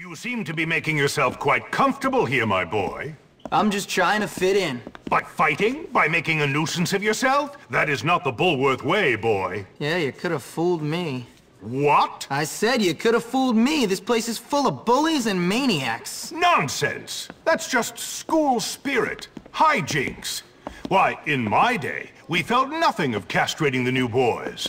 You seem to be making yourself quite comfortable here, my boy. I'm just trying to fit in. By fighting? By making a nuisance of yourself? That is not the Bullworth way, boy. Yeah, you could have fooled me. What? I said you could have fooled me. This place is full of bullies and maniacs. Nonsense! That's just school spirit. Hijinks. Why, in my day, we felt nothing of castrating the new boys.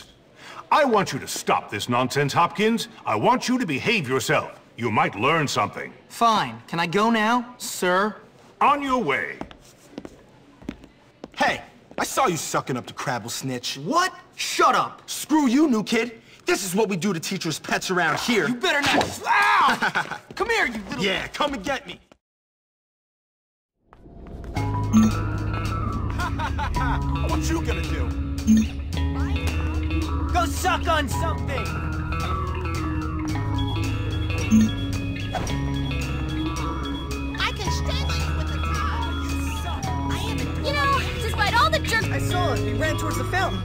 I want you to stop this nonsense, Hopkins. I want you to behave yourself. You might learn something. Fine. Can I go now, sir? On your way. Hey, I saw you sucking up to Crabblesnitch. What? Shut up. Screw you, new kid. This is what we do to teachers' pets around here. You better not. Ow! Come here, you little... Yeah, come and get me. what you gonna do? Go suck on something! I can strangle you with the towel. You suck. I haven't. You know, despite all the jerks. I saw it. He ran towards the fountain.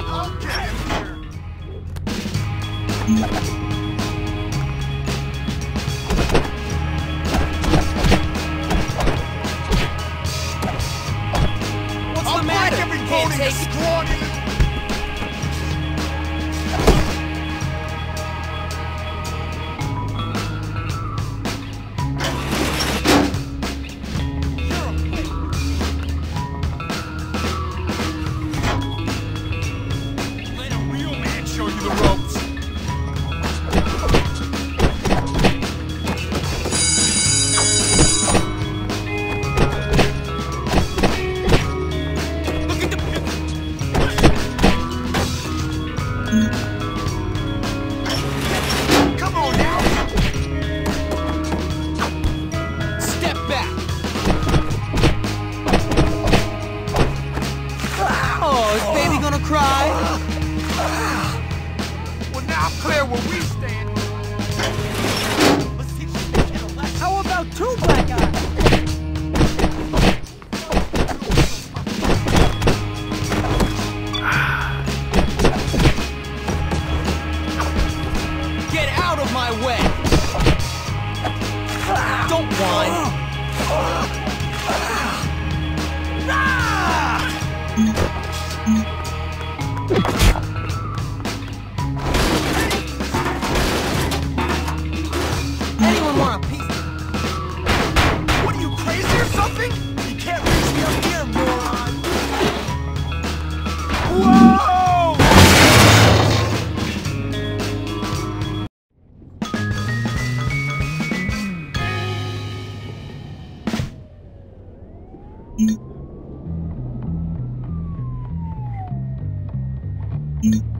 I'll get him here. What's I'll the matter? every Can't bone in your cry? Well, now I'm clear where we stand. Let's teach this kid a lesson. How about two black eyes? Get out of my way! Anyone want a piece? What are you, crazy or something? You can't reach me up here, moron. Whoa! Mm-hmm.